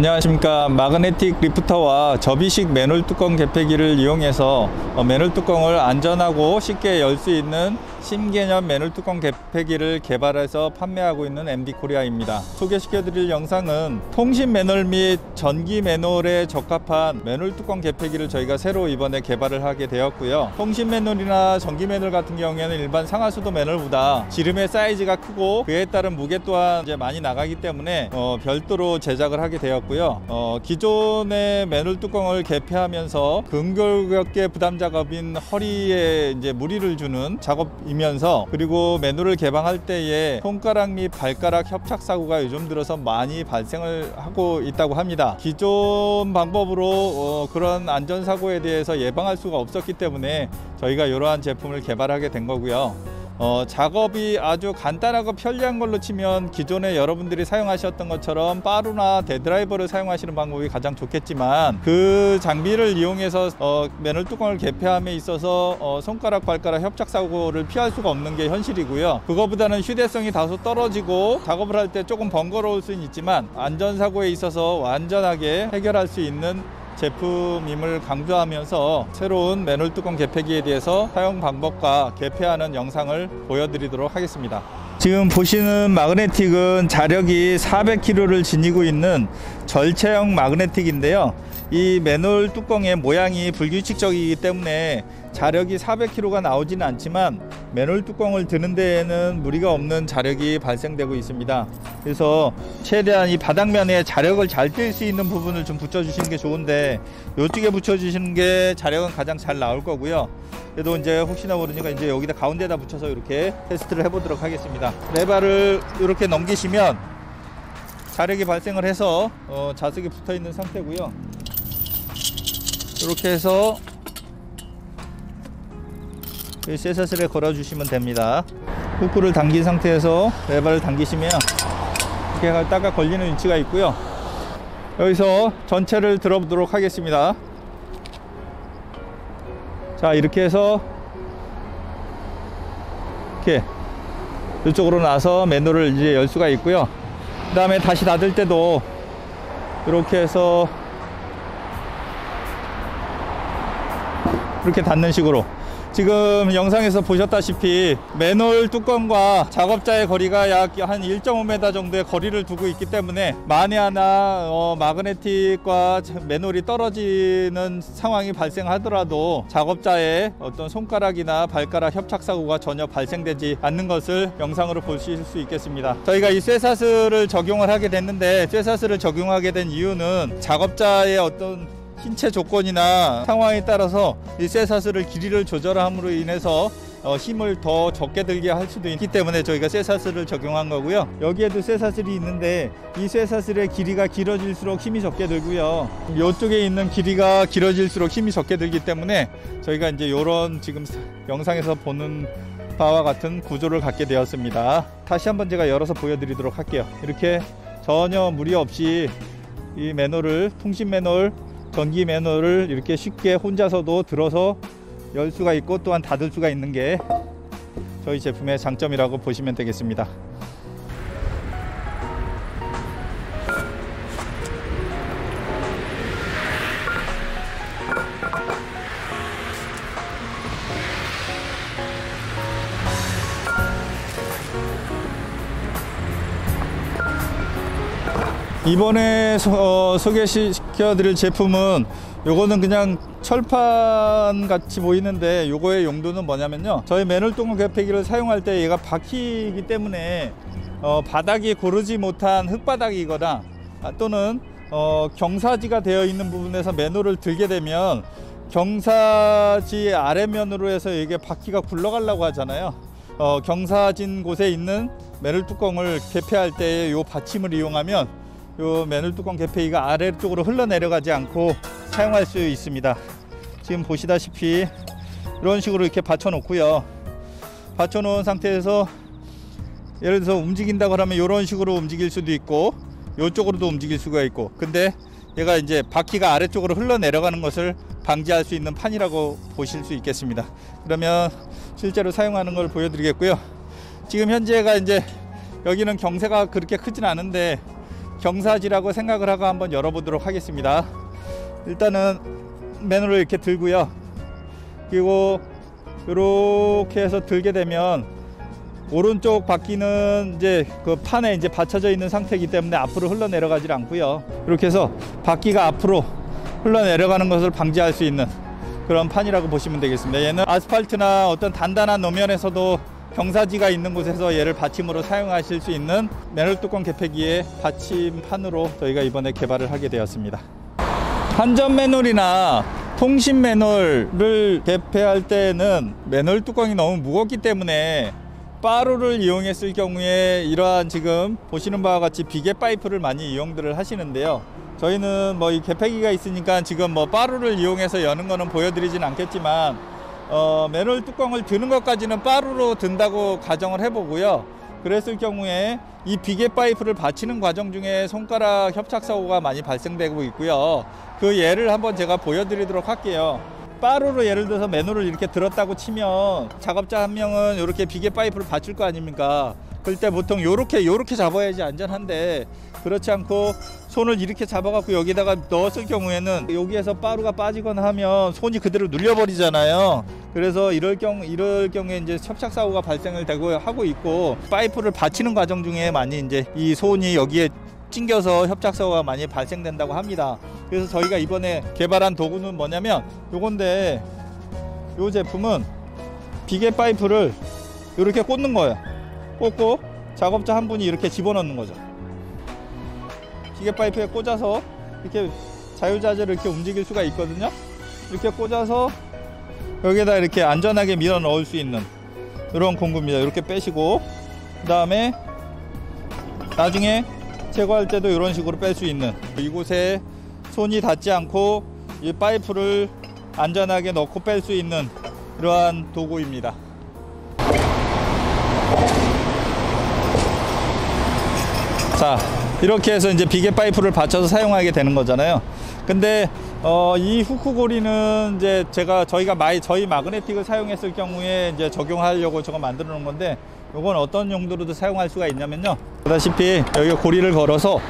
안녕하십니까. magnetic lifter와 접이식 맨홀 뚜껑 개폐기를 이용해서 어, 맨홀 뚜껑을 안전하고 쉽게 열 수 있는 신개념 맨홀 뚜껑 개폐기를 개발해서 판매하고 있는 MD 코리아입니다. 소개시켜 드릴 영상은 통신 맨홀 및 전기 맨홀에 적합한 맨홀 뚜껑 개폐기를 저희가 새로 이번에 개발을 하게 되었고요. 통신 맨홀이나 전기 맨홀 같은 경우에는 일반 상하수도 맨홀보다 지름의 사이즈가 크고 그에 따른 무게 또한 이제 많이 나가기 때문에 어, 별도로 제작을 하게 되었고요. 어, 기존의 맨홀 뚜껑을 개폐하면서 근골격계 부담 작업인 허리에 이제 무리를 주는 작업 이면서 그리고 맨홀을 개방할 때에 손가락 및 발가락 협착 사고가 요즘 들어서 많이 발생을 하고 있다고 합니다. 기존 방법으로 어, 그런 안전 사고에 대해서 예방할 수가 없었기 때문에 저희가 이러한 제품을 개발하게 된 거고요. 어, 작업이 아주 간단하고 편리한 걸로 치면 기존에 여러분들이 사용하셨던 것처럼 빠루나 대드라이버를 사용하시는 방법이 가장 좋겠지만 그 장비를 이용해서 어, 맨홀 뚜껑을 개폐함에 있어서 어, 손가락 발가락 협착 사고를 피할 수가 없는 게 현실이고요. 그거보다는 휴대성이 다소 떨어지고 작업을 할 때 조금 번거로울 수는 있지만 안전 사고에 있어서 완전하게 해결할 수 있는 제품임을 강조하면서 새로운 맨홀 뚜껑 개폐기에 대해서 사용 방법과 개폐하는 영상을 보여드리도록 하겠습니다. 지금 보시는 마그네틱은 자력이 400kg를 지니고 있는 절체형 마그네틱인데요. 이 맨홀 뚜껑의 모양이 불규칙적이기 때문에 자력이 400kg가 나오지는 않지만 맨홀 뚜껑을 드는 데에는 무리가 없는 자력이 발생되고 있습니다. 그래서 최대한 이 바닥면에 자력을 잘뗄수 있는 부분을 좀 붙여주시는 게 좋은데 이쪽에 붙여주시는 게 자력은 가장 잘 나올 거고요. 그래도 이제 혹시나 모르니까 이제 여기다 가운데다 붙여서 이렇게 테스트를 해보도록 하겠습니다. 레바를 이렇게 넘기시면 자력이 발생을 해서 어, 자석이 붙어 있는 상태고요. 이렇게 해서 쇠사슬에 걸어 주시면 됩니다. 후크를 당긴 상태에서 레바를 당기시면 이렇게 딱딱 걸리는 위치가 있고요. 여기서 전체를 들어보도록 하겠습니다. 자 이렇게 해서 이렇게 이쪽으로 나서 맨홀을 이제 열 수가 있고요. 그 다음에 다시 닫을 때도 이렇게 해서 이렇게 닫는 식으로 지금 영상에서 보셨다시피 맨홀 뚜껑과 작업자의 거리가 약 한 1.5m 정도의 거리를 두고 있기 때문에 만에 하나 어, 마그네틱과 맨홀이 떨어지는 상황이 발생하더라도 작업자의 어떤 손가락이나 발가락 협착 사고가 전혀 발생되지 않는 것을 영상으로 보실 수 있겠습니다. 저희가 이 쇠사슬을 적용을 하게 됐는데 쇠사슬을 적용하게 된 이유는 작업자의 어떤 신체 조건이나 상황에 따라서 이 쇠사슬을 길이를 조절함으로 인해서 어, 힘을 더 적게 들게 할 수도 있기 때문에 저희가 쇠사슬을 적용한 거고요. 여기에도 쇠사슬이 있는데 이 쇠사슬의 길이가 길어질수록 힘이 적게 들고요. 이쪽에 있는 길이가 길어질수록 힘이 적게 들기 때문에 저희가 이제 이런 지금 영상에서 보는 바와 같은 구조를 갖게 되었습니다. 다시 한번 제가 열어서 보여드리도록 할게요. 이렇게 전혀 무리 없이 이 매너를 통신 매너를 전기 매너를 이렇게 쉽게 혼자서도 들어서 열 수가 있고 또한 닫을 수가 있는 게 저희 제품의 장점이라고 보시면 되겠습니다. 이번에 소, 어, 소개시켜 드릴 제품은 요거는 그냥 철판 같이 보이는데 요거의 용도는 뭐냐면요. 저희 맨홀 동 개폐기를 사용할 때 얘가 바퀴이기 때문에 어, 바닥이 고르지 못한 흙바닥이거나 아, 또는 어, 경사지가 되어 있는 부분에서 맨홀을 들게 되면 경사지 아래면으로 해서 이게 바퀴가 굴러가려고 하잖아요. 어, 경사진 곳에 있는 맨홀 뚜껑을 개폐할 때이 받침을 이용하면 요 맨홀 뚜껑 개폐기가 아래쪽으로 흘러내려가지 않고 사용할 수 있습니다. 지금 보시다시피 이런 식으로 이렇게 받쳐 놓고요. 받쳐 놓은 상태에서 예를 들어서 움직인다고 하면 이런 식으로 움직일 수도 있고 이쪽으로도 움직일 수가 있고 근데 얘가 이제 바퀴가 아래쪽으로 흘러내려가는 것을 방지할 수 있는 판이라고 보실 수 있겠습니다. 그러면 실제로 사용하는 걸 보여드리겠고요. 지금 현재가 이제 여기는 경세가 그렇게 크진 않은데 경사지라고 생각을 하고 한번 열어보도록 하겠습니다. 일단은 맨홀을 이렇게 들고요. 그리고 이렇게 해서 들게 되면 오른쪽 바퀴는 이제 그 판에 이제 받쳐져 있는 상태이기 때문에 앞으로 흘러내려가질 않고요. 이렇게 해서 바퀴가 앞으로 흘러내려가는 것을 방지할 수 있는 그런 판이라고 보시면 되겠습니다. 얘는 아스팔트나 어떤 단단한 노면에서도 경사지가 있는 곳에서 얘를 받침으로 사용하실 수 있는 맨홀 뚜껑 개폐기의 받침판으로 저희가 이번에 개발을 하게 되었습니다. 한전 맨홀이나 통신 맨홀을 개폐할 때는 맨홀 뚜껑이 너무 무겁기 때문에 빠루를 이용했을 경우에 이러한 지금 보시는 바와 같이 비계 파이프를 많이 이용들을 하시는데요. 저희는 뭐 이 개폐기가 있으니까 지금 뭐 빠루를 이용해서 여는 거는 보여드리진 않겠지만 어, 맨홀 뚜껑을 드는 것까지는 빠루로 든다고 가정을 해보고요. 그랬을 경우에 이 비계 파이프를 받치는 과정 중에 손가락 협착 사고가 많이 발생되고 있고요. 그 예를 한번 제가 보여드리도록 할게요. 빠루로 예를 들어서 맨홀을 이렇게 들었다고 치면 작업자 한 명은 이렇게 비계 파이프를 받칠 거 아닙니까? 그럴 때 보통 요렇게 요렇게 잡아야지 안전한데 그렇지 않고 손을 이렇게 잡아갖고 여기다가 넣었을 경우에는 여기에서 빠루가 빠지거나 하면 손이 그대로 눌려버리잖아요. 그래서 이럴 경우 이럴 경우에 이제 협착 사고가 발생을 되고 하고 있고 파이프를 받치는 과정 중에 많이 이제 이 손이 여기에 찡겨서 협착 사고가 많이 발생된다고 합니다. 그래서 저희가 이번에 개발한 도구는 뭐냐면 요건데 요 제품은 비계 파이프를 이렇게 꽂는 거예요. 꽂고 작업자 한 분이 이렇게 집어넣는 거죠. 기계 파이프에 꽂아서 이렇게 자유자재로 이렇게 움직일 수가 있거든요. 이렇게 꽂아서 여기에다 이렇게 안전하게 밀어 넣을 수 있는 이런 공구입니다. 이렇게 빼시고 그 다음에 나중에 제거할 때도 이런 식으로 뺄 수 있는 이곳에 손이 닿지 않고 이 파이프를 안전하게 넣고 뺄 수 있는 이러한 도구입니다. 자, 이렇게 해서 이제 비계 파이프를 받쳐서 사용하게 되는 거잖아요. 근데 어, 이 후크고리는 이제 제가 저희가 마이 저희 magnetic을 사용했을 경우에 이제 적용하려고 저거 만들어 놓은 건데 이건 어떤 용도로도 사용할 수가 있냐면요. 보다시피 여기 고리를 걸어서